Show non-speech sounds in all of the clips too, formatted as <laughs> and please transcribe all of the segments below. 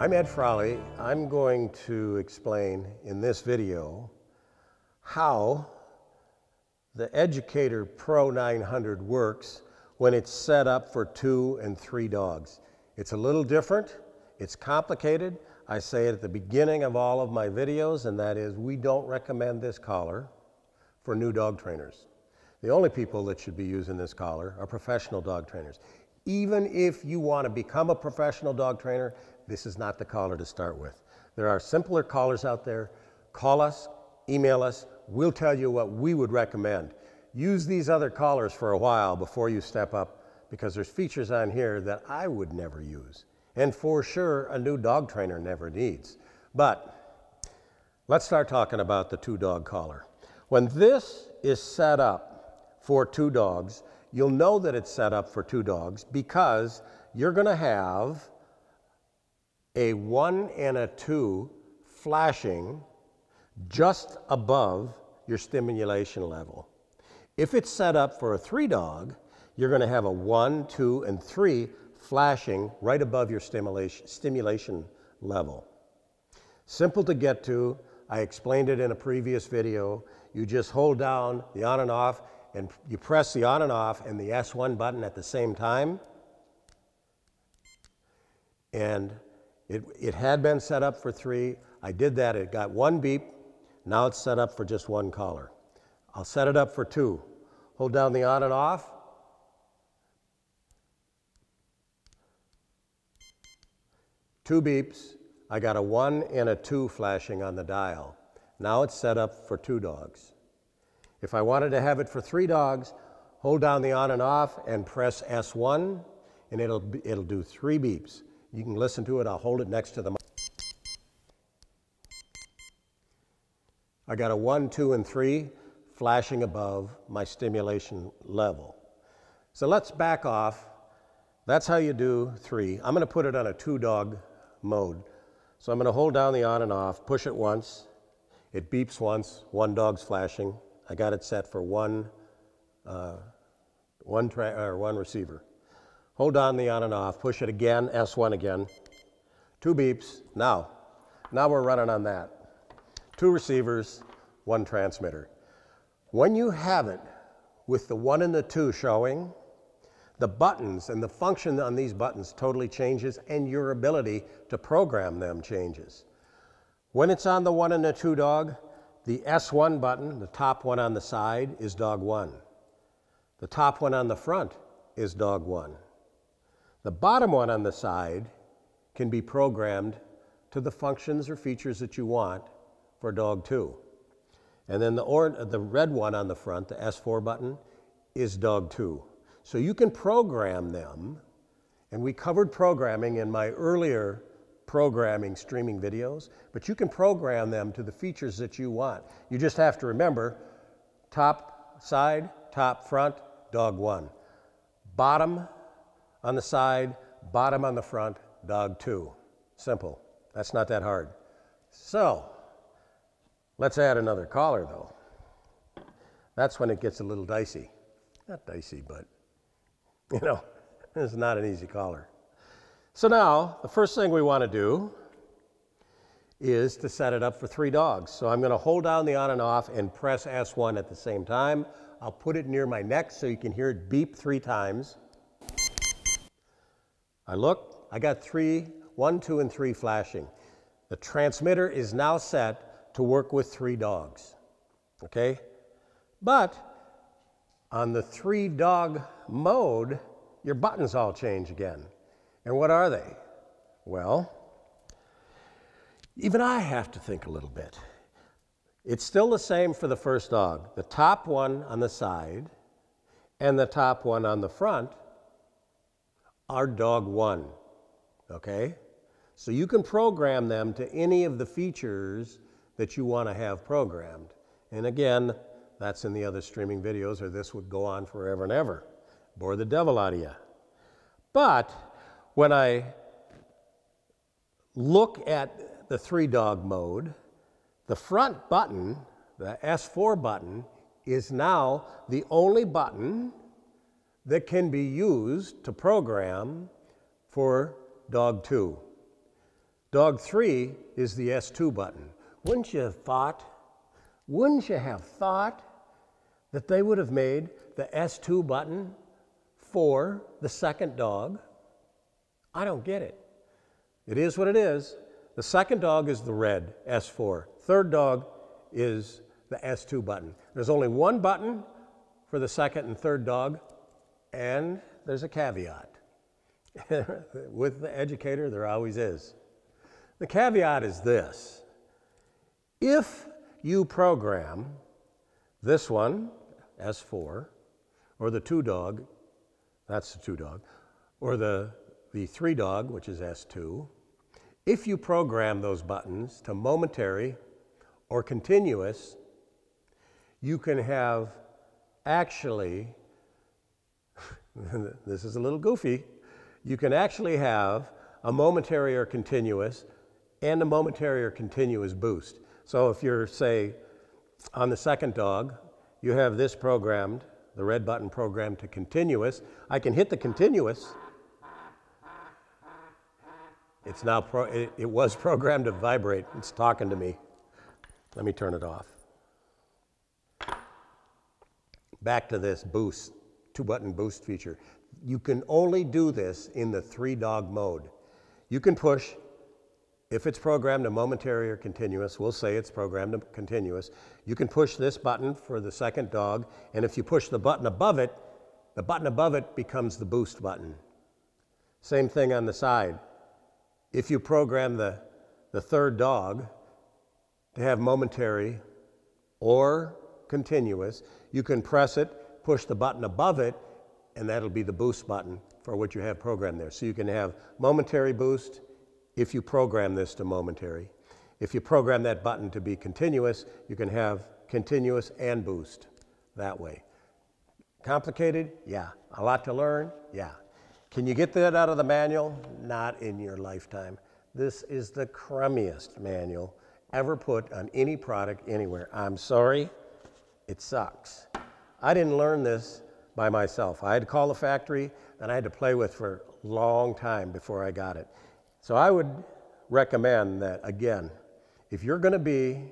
I'm Ed Frawley. I'm going to explain in this video how the Educator Pro 900 works when it's set up for two and three dogs. It's a little different, it's complicated. I say it at the beginning of all of my videos, and that is we don't recommend this collar for new dog trainers. The only people that should be using this collar are professional dog trainers. Even if you want to become a professional dog trainer, this is not the collar to start with. There are simpler collars out there. Call us, email us, we'll tell you what we would recommend. Use these other collars for a while before you step up because there's features on here that I would never use. And for sure, a new dog trainer never needs. But let's start talking about the two dog collar. When this is set up for two dogs, you'll know that it's set up for two dogs because you're going to have a one and a two flashing just above your stimulation level. If it's set up for a three dog, you're going to have a one, two, and three flashing right above your stimulation, stimulation level. Simple to get to. I explained it in a previous video. You just hold down the on and off and you press the on and off and the S1 button at the same time. And it, it had been set up for three. I did that. It got one beep. Now it's set up for just one collar. I'll set it up for two. Hold down the on and off. Two beeps. I got a one and a two flashing on the dial. Now it's set up for two dogs. If I wanted to have it for three dogs, hold down the on and off and press S1 and it'll, it'll do three beeps. You can listen to it. I'll hold it next to the mic. I got a one, two, and three flashing above my stimulation level. So let's back off. That's how you do three. I'm going to put it on a two dog mode. So I'm going to hold down the on and off, push it once. It beeps once, one dog's flashing. I got it set for one, uh, one, or one receiver. Hold on the on and off, push it again, S1 again. Two beeps, now. Now we're running on that. Two receivers, one transmitter. When you have it with the one and the two showing, the buttons and the function on these buttons totally changes and your ability to program them changes. When it's on the one and the two dog, the S1 button, the top one on the side, is dog one. The top one on the front is dog one. The bottom one on the side can be programmed to the functions or features that you want for dog two. And then the, or, the red one on the front, the S4 button, is dog two. So you can program them, and we covered programming in my earlier programming streaming videos, but you can program them to the features that you want. You just have to remember top side, top front, dog one. Bottom on the side, bottom on the front, dog two. Simple. That's not that hard. So, let's add another collar though. That's when it gets a little dicey. Not dicey, but, <laughs> you know, it's not an easy collar. So now, the first thing we want to do is to set it up for three dogs. So I'm going to hold down the on and off and press S1 at the same time. I'll put it near my neck so you can hear it beep three times. I look, I got three, one, two, and three flashing. The transmitter is now set to work with three dogs, okay? But on the three dog mode, your buttons all change again. And what are they? Well, even I have to think a little bit. It's still the same for the first dog. The top one on the side and the top one on the front are dog one. Okay? So you can program them to any of the features that you want to have programmed. And again, that's in the other streaming videos, or this would go on forever and ever. Bore the devil out of you. But when I look at the three dog mode, the front button, the S4 button, is now the only button that can be used to program for dog two. Dog 3 is the S2 button. Wouldn't you have thought, wouldn't you have thought that they would have made the S2 button for the second dog? I don't get it. It is what it is. The second dog is the red S4. Third dog is the S2 button. There's only one button for the second and third dog, and there's a caveat. <laughs> With the educator, there always is. The caveat is this if you program this one, S4, or the two dog, that's the two dog, or the, the three dog, which is S2, if you program those buttons to momentary or continuous, you can have actually, <laughs> this is a little goofy, you can actually have a momentary or continuous and a momentary or continuous boost. So if you're, say, on the second dog, you have this programmed, the red button programmed to continuous. I can hit the continuous. It's now, pro- it, it was programmed to vibrate. It's talking to me. Let me turn it off. Back to this boost, two button boost feature. You can only do this in the three dog mode. You can push, if it's programmed to momentary or continuous, we'll say it's programmed to continuous. You can push this button for the second dog, and if you push the button above it, the button above it becomes the boost button. Same thing on the side. If you program the, the third dog to have momentary or continuous, you can press it, push the button above it, and that'll be the boost button for what you have programmed there. So you can have momentary boost if you program this to momentary. If you program that button to be continuous, you can have continuous and boost that way. Complicated? Yeah. A lot to learn? Yeah. Can you get that out of the manual? Not in your lifetime. This is the crummiest manual ever put on any product anywhere. I'm sorry, it sucks. I didn't learn this by myself. I had to call the factory and I had to play with for a long time before I got it. So I would recommend that, again, if you're going to be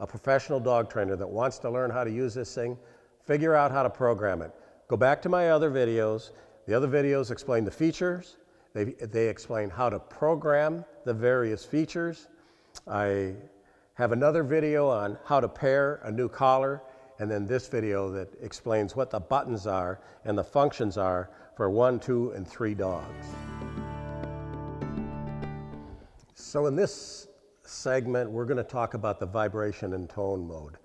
a professional dog trainer that wants to learn how to use this thing, figure out how to program it. Go back to my other videos. The other videos explain the features, they, they explain how to program the various features. I have another video on how to pair a new collar, and then this video that explains what the buttons are and the functions are for one, two, and three dogs. So in this segment, we're going to talk about the vibration and tone mode.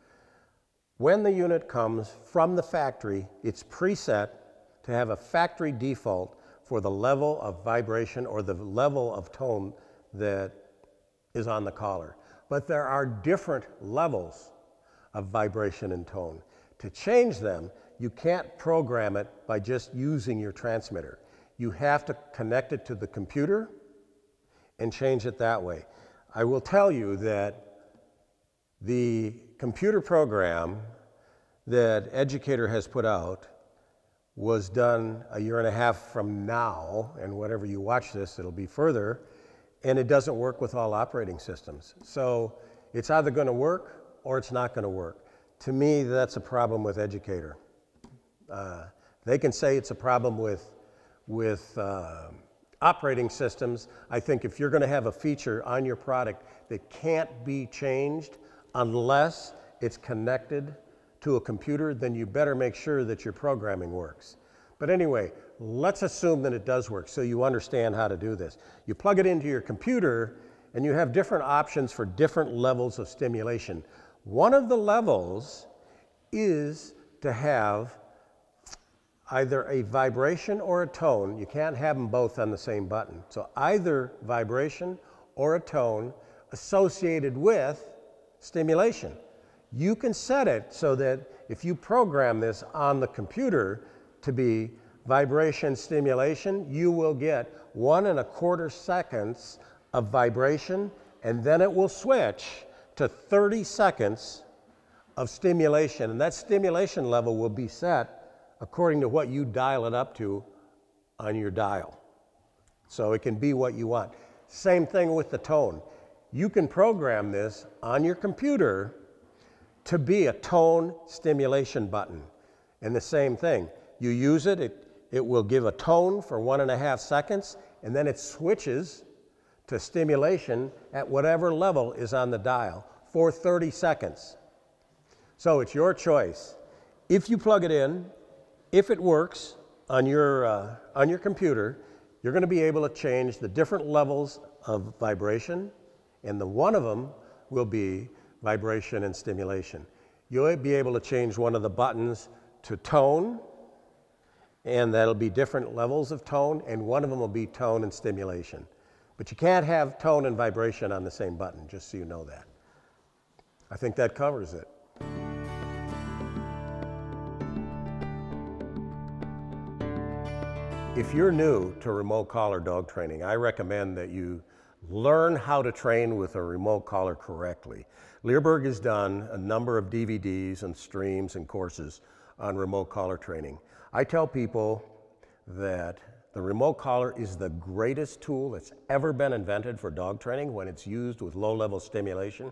When the unit comes from the factory, it's preset to have a factory default for the level of vibration or the level of tone that is on the collar. But there are different levels of vibration and tone. To change them, you can't program it by just using your transmitter. You have to connect it to the computer and change it that way. I will tell you that the computer program that Educator has put out was done a year and a half from now, and whenever you watch this, it'll be further, and it doesn't work with all operating systems. So it's either going to work or it's not going to work. To me, that's a problem with Educator. Uh, they can say it's a problem with, with uh, operating systems. I think if you're going to have a feature on your product that can't be changed unless it's connected to a computer, then you better make sure that your programming works. But anyway, let's assume that it does work so you understand how to do this. You plug it into your computer and you have different options for different levels of stimulation. One of the levels is to have either a vibration or a tone. You can't have them both on the same button. So either vibration or a tone associated with stimulation. You can set it so that if you program this on the computer to be vibration stimulation, you will get one and a quarter seconds of vibration, and then it will switch to 30 seconds of stimulation. And that stimulation level will be set according to what you dial it up to on your dial. So it can be what you want. Same thing with the tone. You can program this on your computer to be a tone stimulation button. And the same thing, you use it, it, it will give a tone for one and a half seconds, and then it switches to stimulation at whatever level is on the dial for 30 seconds. So it's your choice. If you plug it in, if it works on your, uh, on your computer, you're going to be able to change the different levels of vibration, and the one of them will be vibration and stimulation. You'll be able to change one of the buttons to tone, and that'll be different levels of tone, and one of them will be tone and stimulation. But you can't have tone and vibration on the same button, just so you know that. I think that covers it. If you're new to remote collar dog training, I recommend that you learn how to train with a remote collar correctly. Leerburg has done a number of DVDs and streams and courses on remote collar training. I tell people that the remote collar is the greatest tool that's ever been invented for dog training when it's used with low-level stimulation.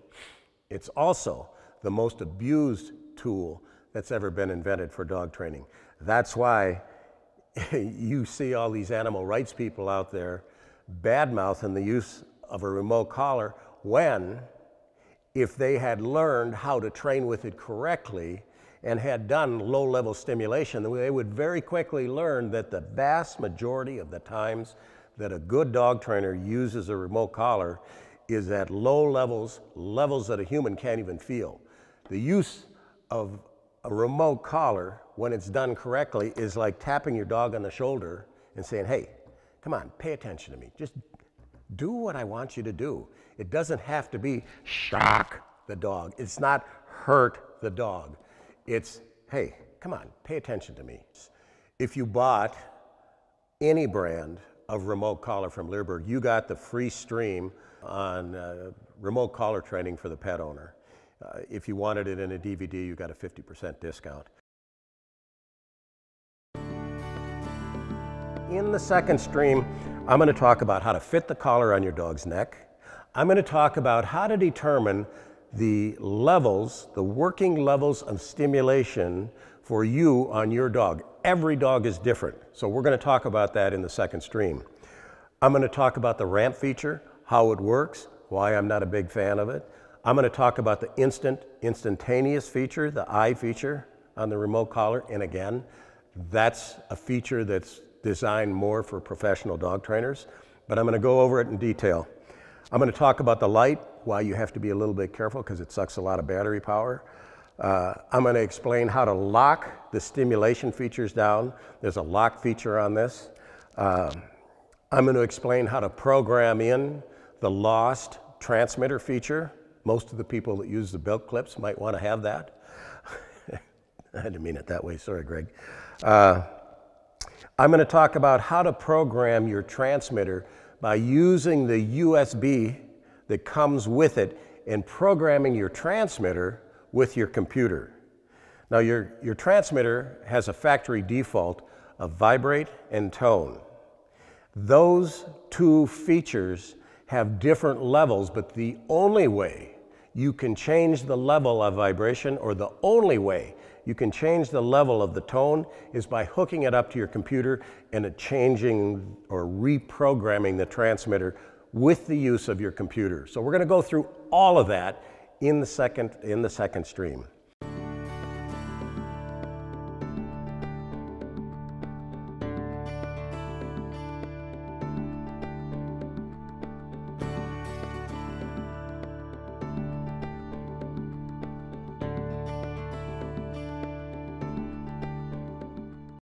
It's also the most abused tool that's ever been invented for dog training. That's why <laughs> you see all these animal rights people out there badmouthing the use of a remote collar when, if they had learned how to train with it correctly, and had done low level stimulation, they would very quickly learn that the vast majority of the times that a good dog trainer uses a remote collar is at low levels, levels that a human can't even feel. The use of a remote collar, when it's done correctly, is like tapping your dog on the shoulder and saying, hey, come on, pay attention to me. Just do what I want you to do. It doesn't have to be shock the dog. It's not hurt the dog. It's, hey, come on, pay attention to me. If you bought any brand of remote collar from Leerburg, you got the free stream on uh, remote collar training for the pet owner. Uh, if you wanted it in a DVD, you got a 50% discount. In the second stream, I'm going to talk about how to fit the collar on your dog's neck. I'm going to talk about how to determine the levels, the working levels of stimulation for you on your dog. Every dog is different, so we're going to talk about that in the second stream. I'm going to talk about the ramp feature, how it works, why I'm not a big fan of it. I'm going to talk about the instant, instantaneous feature, the eye feature on the remote collar, and again, that's a feature that's designed more for professional dog trainers, but I'm going to go over it in detail. I'm going to talk about the light, why you have to be a little bit careful because it sucks a lot of battery power. Uh, I'm going to explain how to lock the stimulation features down. There's a lock feature on this. Uh, I'm going to explain how to program in the lost transmitter feature. Most of the people that use the belt clips might want to have that. <laughs> I didn't mean it that way. Sorry, Greg. Uh, I'm going to talk about how to program your transmitter by using the USB that comes with it and programming your transmitter with your computer. Now, your, your transmitter has a factory default of vibrate and tone. Those two features have different levels, but the only way you can change the level of vibration, or the only way you can change the level of the tone is by hooking it up to your computer and changing or reprogramming the transmitter with the use of your computer. So we're going to go through all of that in the second, in the second stream.